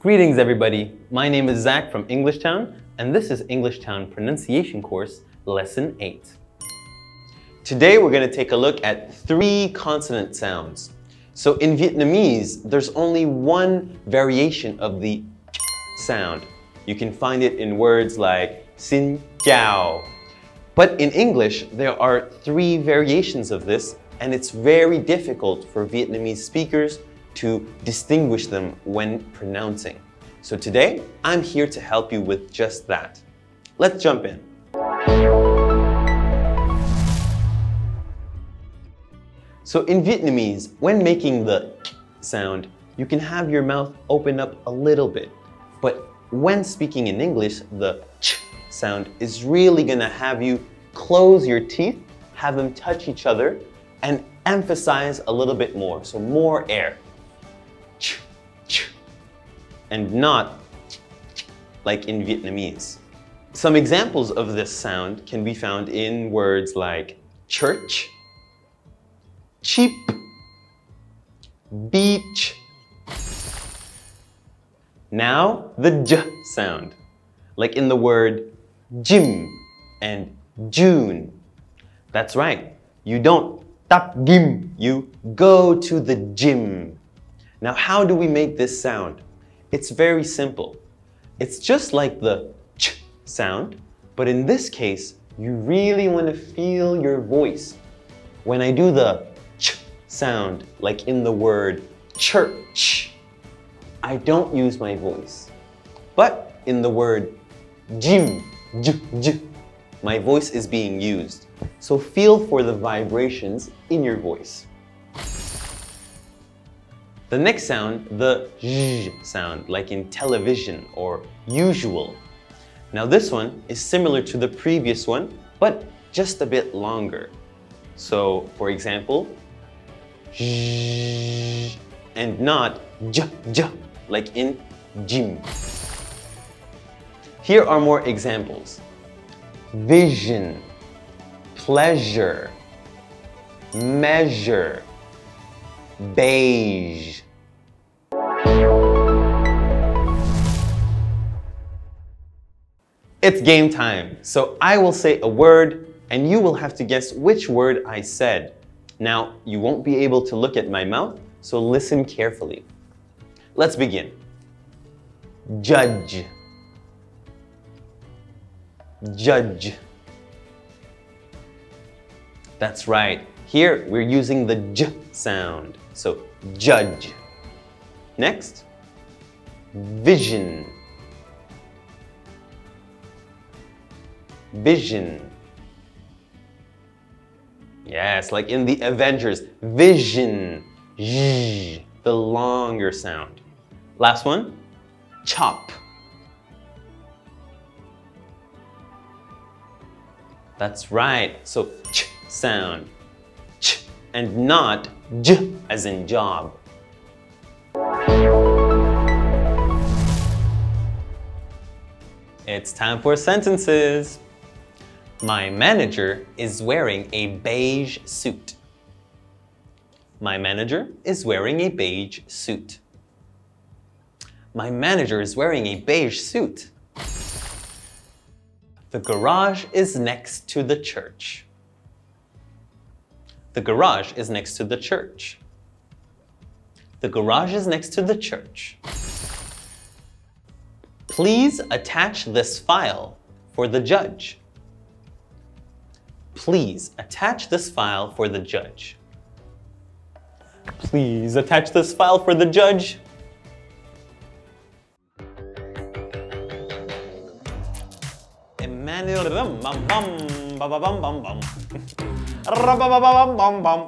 Greetings everybody, my name is Zach from Englishtown and this is Englishtown Pronunciation Course Lesson 8. Today we're going to take a look at three consonant sounds. So in Vietnamese, there's only one variation of the sound. You can find it in words like xin chào. But in English, there are three variations of this and it's very difficult for Vietnamese speakers to distinguish them when pronouncing. So today, I'm here to help you with just that. Let's jump in. So in Vietnamese, when making the sound, you can have your mouth open up a little bit. But when speaking in English, the ch sound is really gonna have you close your teeth, have them touch each other, and emphasize a little bit more, so more air. And not like in Vietnamese. Some examples of this sound can be found in words like church, cheap, beach. Now the j sound, like in the word gym and June. That's right, you don't tap gym, you go to the gym. Now how do we make this sound? It's very simple. It's just like the ch sound, but in this case, you really want to feel your voice. When I do the ch sound, like in the word church, I don't use my voice. But in the word gym, j, j, my voice is being used. So feel for the vibrations in your voice. The next sound, the zh sound, like in television or usual. Now this one is similar to the previous one, but just a bit longer. So for example, zh, and not j, j, like in gym. Here are more examples. Vision, pleasure, measure, beige. It's game time, so I will say a word and you will have to guess which word I said. Now, you won't be able to look at my mouth, so listen carefully. Let's begin. Judge. Judge. That's right. Here, we're using the j sound. So, judge. Next, vision. Vision. Yes, like in the Avengers, vision. Zh, the longer sound. Last one, chop. That's right. So ch sound. And not j as in job. It's time for sentences. My manager is wearing a beige suit. My manager is wearing a beige suit. My manager is wearing a beige suit. The garage is next to the church. The garage is next to the church. The garage is next to the church. Please attach this file for the judge. Please attach this file for the judge. Please attach this file for the judge. Emmanuel bum bum bum bum.